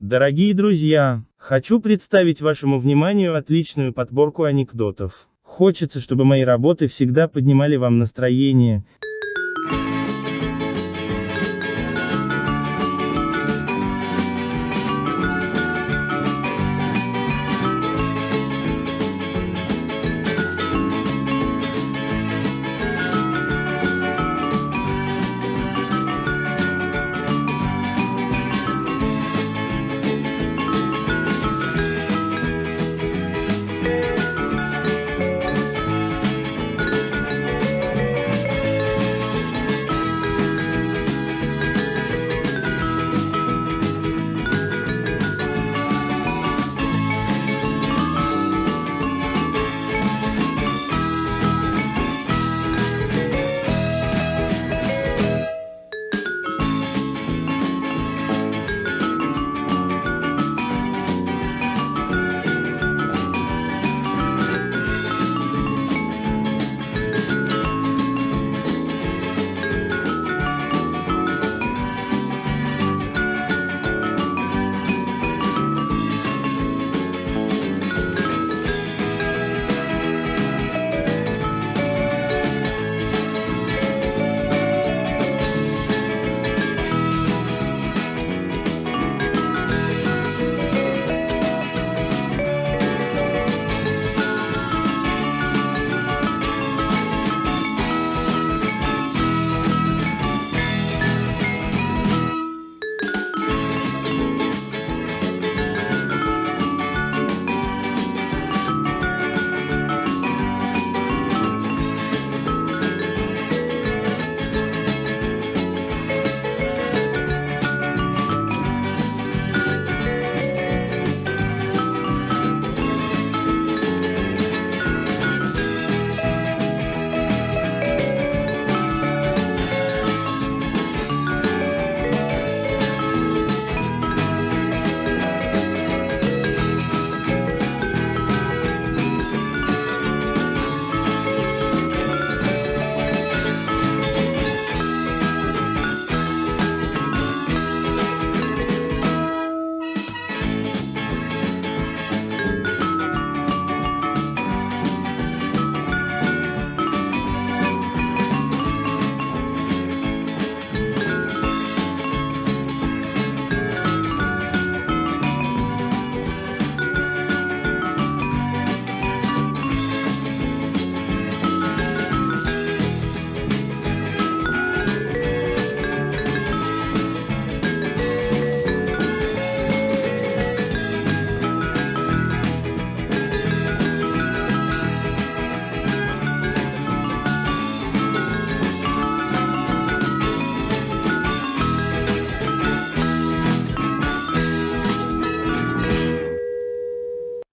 Дорогие друзья, хочу представить вашему вниманию отличную подборку анекдотов. Хочется, чтобы мои работы всегда поднимали вам настроение,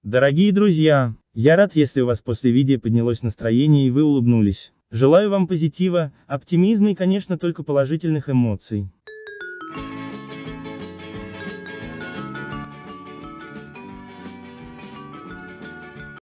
Дорогие друзья, я рад, если у вас после видео поднялось настроение и вы улыбнулись. Желаю вам позитива, оптимизма и, конечно, только положительных эмоций.